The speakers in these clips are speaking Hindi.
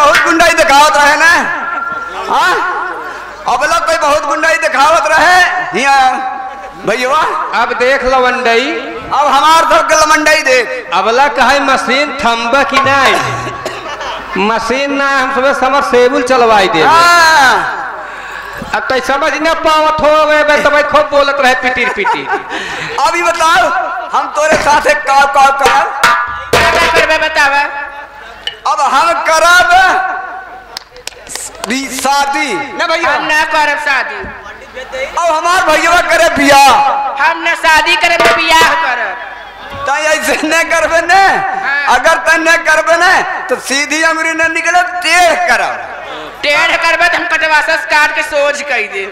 दिखावत रहे ना? हाँ? अब लोग कोई बहुत गुंडाई दिखावत रहे? हिया भैया। अब देख लो वंडई अब हमार सब के लमंडाई देख। अबला कहे मशीन थम्बा की नहीं मशीन ना हम सुबह समर सेबुल चलवाई दे। हाँ। अब तो समझ न पावत हो गए तो भाई खूब बोलत रहे पिटीर पिटीर। अभी बताओ हम तोरे साथ एक काव काव कर करबे बतावा अब हम करब शादी। ना भैया। हम ना करब शादी। अब हमार भैया करे बियाह। हम ना शादी करब ना बियाह करब। तय ऐसे न करबे न। अगर तय न करबे न तो सीधी अंगुरी न निकले टेढ़ करब। टेढ़ करबे तो हम कटवासस काट के सोझ कह दे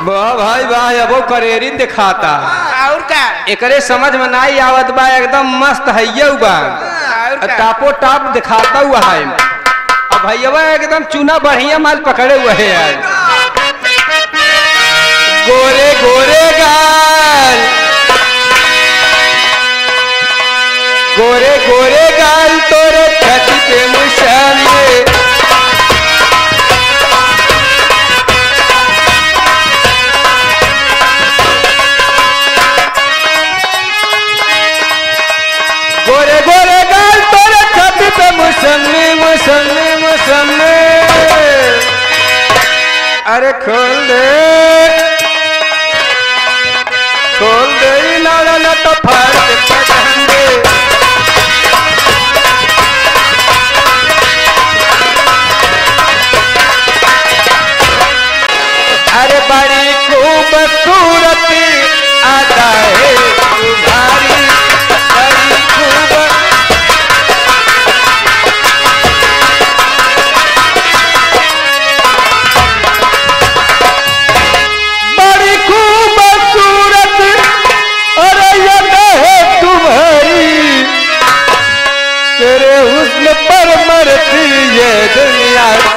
वाह भाई वाह अब वो करेरी दिखाता। और का? एकरे समझ में नहीं आवत बा एकदम मस्त है बा। टापो टाप दिखाता हुआ है। भैया एकदम चूना बढ़िया माल पकड़े हुए है। यार गोरे गोरे गाल। गोरे गोरे गाल तोरे मुसम्मी मुसम्मी अरे खोल दे। खोल दे ना तो अरे बड़ी खूबसूरत आता है, तुम्हारी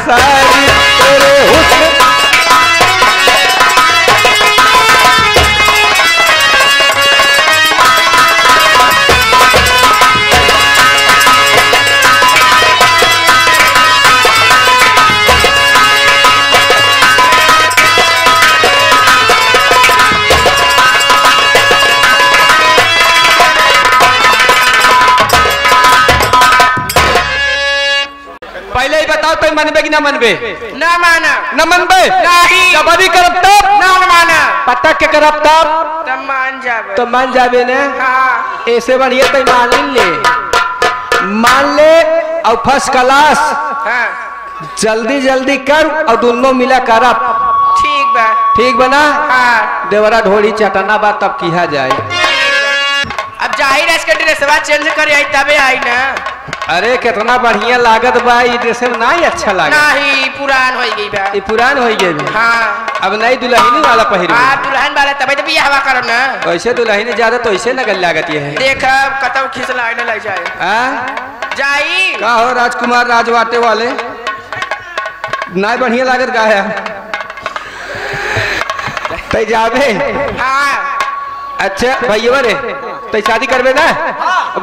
side. पहले ही बताओ तो मनबे कि ना मनबे? ना माना। न मनबे? नहीं। जबरी करब तब? ना माना। पता के करब तब? तब मान जाबे तो मान जाबे ने? हाँ। ऐसे बढ़िया तो मान ले। मान ले और फ़र्स्ट क्लास हाँ। जल्दी जल्दी कर और दोनों मिला करब ठीक बा। ठीक बना हाँ। देवरा ढोली चटना बा तब किया जाए। अब ज़ाहिर है इसका ड्रेसवा चेंज करे आई तबे आई ना। अरे कितना बढ़िया लागत बा ई ड्रेस में नहीं अच्छा लागत। नहीं पुरान हो गई बा। ये पुरान हो गए हाँ। अब नई दुल्हनी वाला पहिर हाँ दुल्हन वाला तबे तो हवा करो ना। वैसे दुल्हनी ज़्यादा तो ऐसे लगल लागत ये है। देख कतौ खिसला न लग जाए। आ? जाई। का हो राजकुमार राजवाटे वाले। नहीं बढ़िया लागत का है। तै जाबे। हाँ। अच्छा भैया रे। तै शादी करबे ना?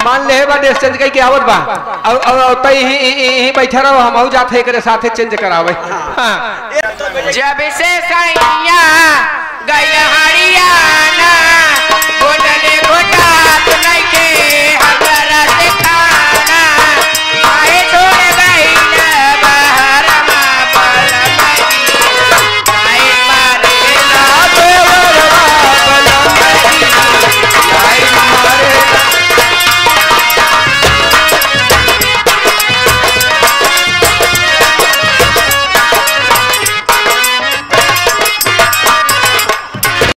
मान ले बा ड्रेस चेंज करके आवत बा। और और तै ही ही बैठा रहो, हम जाते करे साथे चेंज करावे। जब से